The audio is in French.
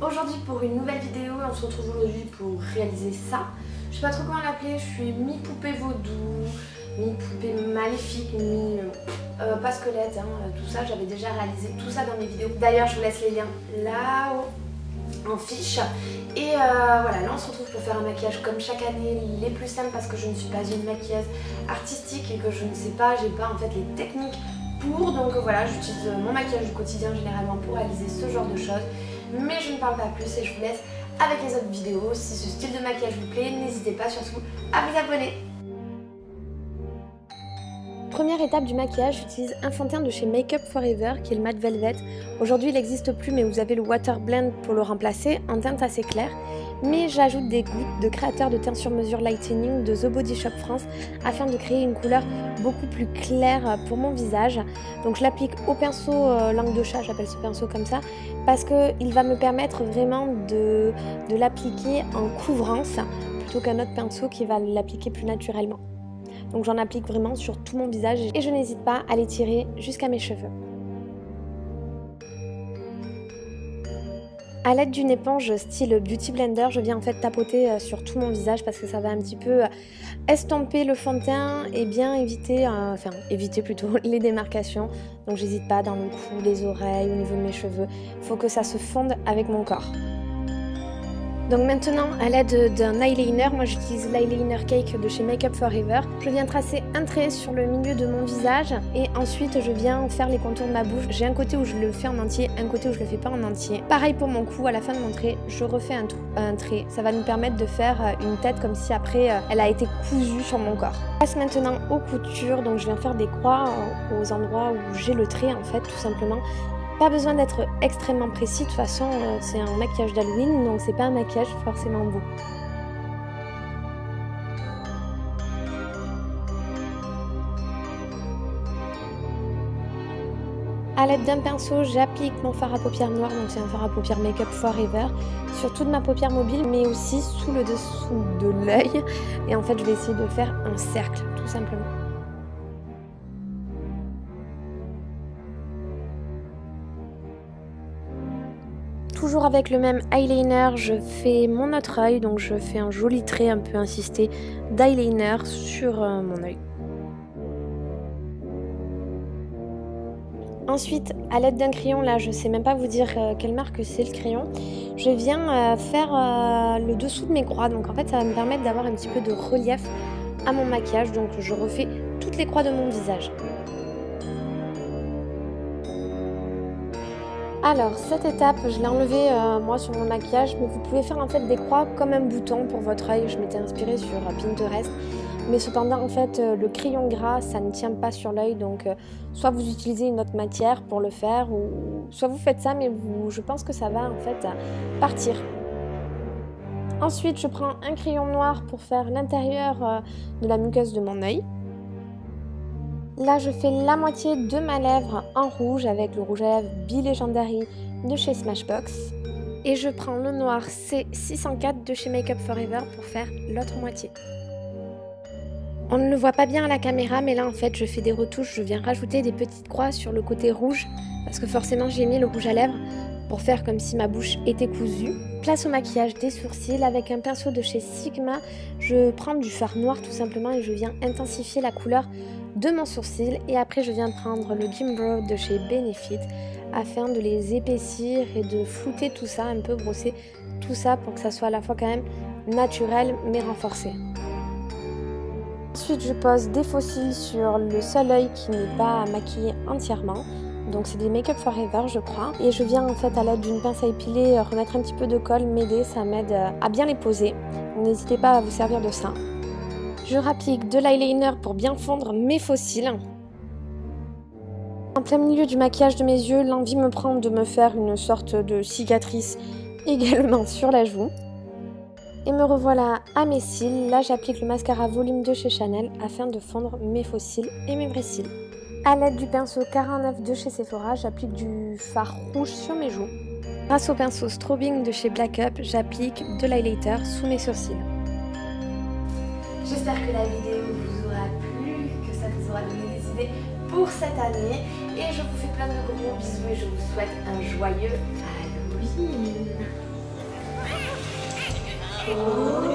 aujourd'hui pour une nouvelle vidéo on se retrouve aujourd'hui pour réaliser ça. Je sais pas trop comment l'appeler, je suis mi-poupée vaudou, mi-poupée maléfique, mi... Euh, pas squelette, hein, tout ça j'avais déjà réalisé tout ça dans mes vidéos. D'ailleurs je vous laisse les liens là-haut en fiche. Et euh, voilà, là on se retrouve pour faire un maquillage comme chaque année, les plus simples parce que je ne suis pas une maquilleuse artistique et que je ne sais pas, j'ai pas en fait les techniques pour. Donc voilà, j'utilise mon maquillage du quotidien généralement pour réaliser ce genre de choses. Mais je ne parle pas plus et je vous laisse avec les autres vidéos. Si ce style de maquillage vous plaît, n'hésitez pas surtout à vous abonner. Première étape du maquillage, j'utilise un fond de teint de chez Makeup Forever qui est le matte velvet. Aujourd'hui il n'existe plus mais vous avez le water blend pour le remplacer en teinte assez claire. Mais j'ajoute des gouttes de créateur de teint sur mesure lightening de The Body Shop France afin de créer une couleur beaucoup plus claire pour mon visage. Donc je l'applique au pinceau euh, langue de chat, j'appelle ce pinceau comme ça, parce qu'il va me permettre vraiment de, de l'appliquer en couvrance plutôt qu'un autre pinceau qui va l'appliquer plus naturellement. Donc j'en applique vraiment sur tout mon visage et je n'hésite pas à les tirer jusqu'à mes cheveux. A l'aide d'une éponge style Beauty Blender, je viens en fait tapoter euh, sur tout mon visage parce que ça va un petit peu euh, estomper le fond de teint et bien éviter, euh, enfin éviter plutôt les démarcations. Donc j'hésite pas dans le cou, les oreilles, au niveau de mes cheveux. Il faut que ça se fonde avec mon corps. Donc maintenant, à l'aide d'un eyeliner, moi j'utilise l'eyeliner cake de chez Makeup Forever. Je viens tracer un trait sur le milieu de mon visage et ensuite je viens faire les contours de ma bouche. J'ai un côté où je le fais en entier, un côté où je le fais pas en entier. Pareil pour mon cou, à la fin de mon trait, je refais un, un trait. Ça va nous permettre de faire euh, une tête comme si après euh, elle a été cousue sur mon corps. Je passe maintenant aux coutures, donc je viens faire des croix euh, aux endroits où j'ai le trait en fait tout simplement pas besoin d'être extrêmement précis, de toute façon euh, c'est un maquillage d'Halloween, donc c'est pas un maquillage forcément beau. A l'aide d'un pinceau, j'applique mon fard à paupières noir, donc c'est un fard à paupières Makeup Forever, sur toute ma paupière mobile, mais aussi sous le dessous de l'œil. Et en fait, je vais essayer de faire un cercle, tout simplement. Toujours avec le même eyeliner, je fais mon autre œil, donc je fais un joli trait un peu insisté d'eyeliner sur euh, mon œil. Ensuite, à l'aide d'un crayon, là je sais même pas vous dire euh, quelle marque c'est le crayon, je viens euh, faire le dessous de mes croix. Donc en fait ça va me permettre d'avoir un petit peu de relief à mon maquillage. Donc je refais toutes les croix de mon visage. Alors, cette étape, je l'ai enlevée euh, moi sur mon maquillage, mais vous pouvez faire en fait des croix comme un bouton pour votre œil. Je m'étais inspirée sur euh, Pinterest. Mais cependant, en fait, euh, le crayon gras, ça ne tient pas sur l'œil. Donc, soit vous utilisez une autre matière pour le faire, ou soit vous faites ça, mais je pense que ça va en fait partir. Ensuite, je prends un crayon noir pour faire l'intérieur de la muqueuse de mon œil. Là, je fais la moitié de ma lèvre en rouge avec le rouge à lèvres Be Legendary de chez Smashbox. Et je prends le noir C604 de chez Makeup Forever pour faire l'autre moitié. On ne le voit pas bien à la caméra, mais là en fait je fais des retouches, je viens rajouter des petites croix sur le côté rouge, parce que forcément j'ai mis le rouge à lèvres pour faire comme si ma bouche était cousue. Place au maquillage des sourcils avec un pinceau de chez Sigma, je prends du fard noir tout simplement et je viens intensifier la couleur de mon sourcil et après je viens prendre le Gimbro de chez Benefit afin de les épaissir et de flouter tout ça, un peu brosser tout ça pour que ça soit à la fois quand même naturel mais renforcé. Ensuite je pose des fossiles sur le seul œil qui n'est pas maquillé entièrement. Donc c'est des Make-up Forever je crois. Et je viens en fait à l'aide d'une pince à épiler remettre un petit peu de colle, m'aider, ça m'aide à bien les poser. N'hésitez pas à vous servir de ça. Je rapplique de l'eyeliner pour bien fondre mes fossiles. En plein milieu du maquillage de mes yeux, l'envie me prend de me faire une sorte de cicatrice également sur la joue. Et me revoilà à mes cils. Là, j'applique le mascara volume 2 chez Chanel afin de fondre mes faux cils et mes vrais cils. A l'aide du pinceau 49 de chez Sephora, j'applique du fard rouge sur mes joues. Grâce au pinceau Strobing de chez Black Up, j'applique de l'highlighter sous mes sourcils. J'espère que la vidéo vous aura plu, que ça vous aura donné des idées pour cette année. Et je vous fais plein de gros bisous et je vous souhaite un joyeux Halloween. Oh.